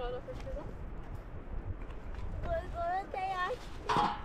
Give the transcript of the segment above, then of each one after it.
agora, pesquisar. Agora tem aqui.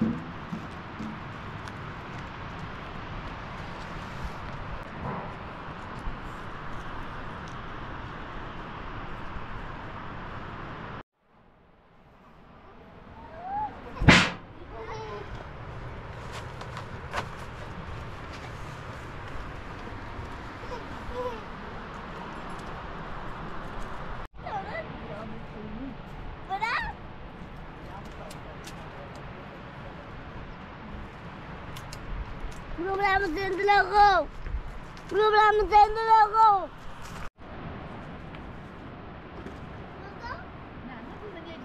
Jag? Problemet in de logo. Problemet in de logo. نه نه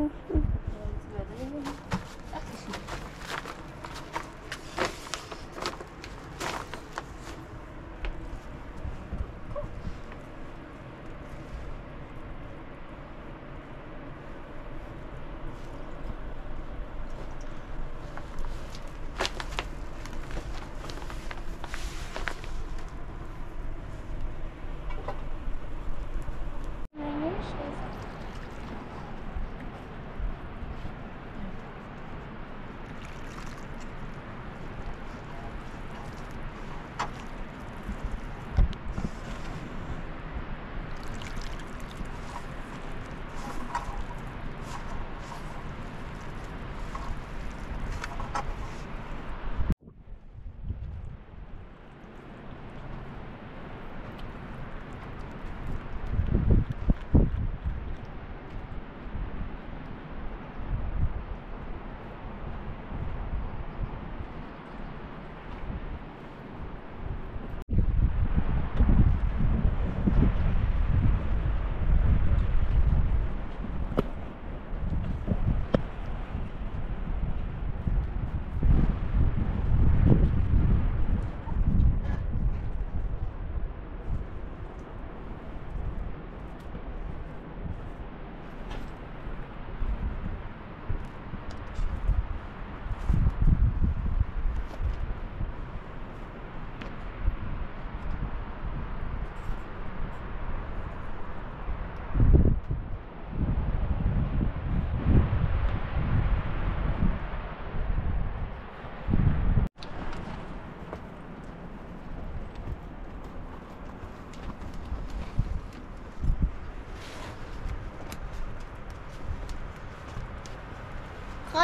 Mm-hmm.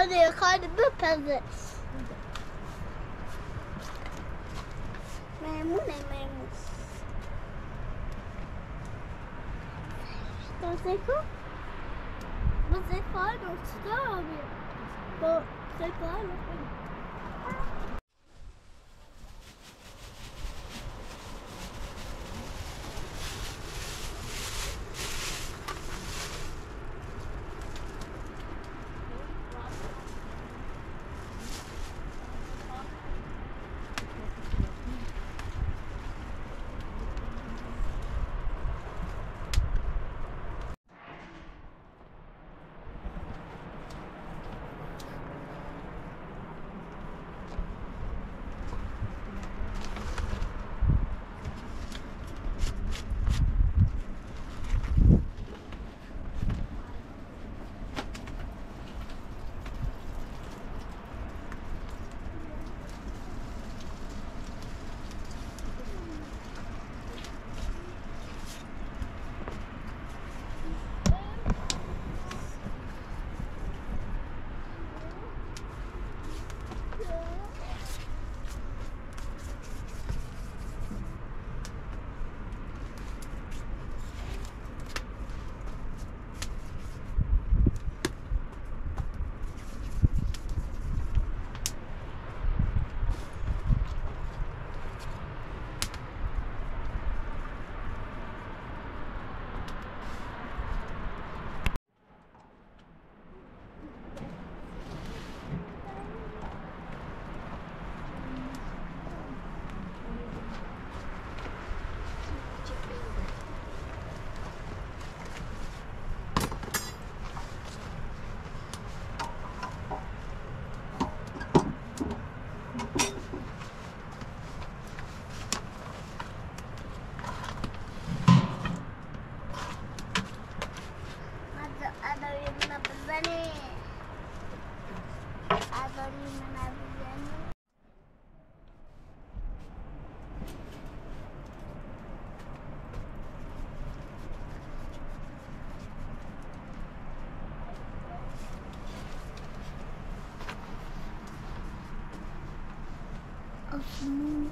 are they? called the peasants. Maymun and maymus. Don't they call? But they call them starving. But they call them. 嗯。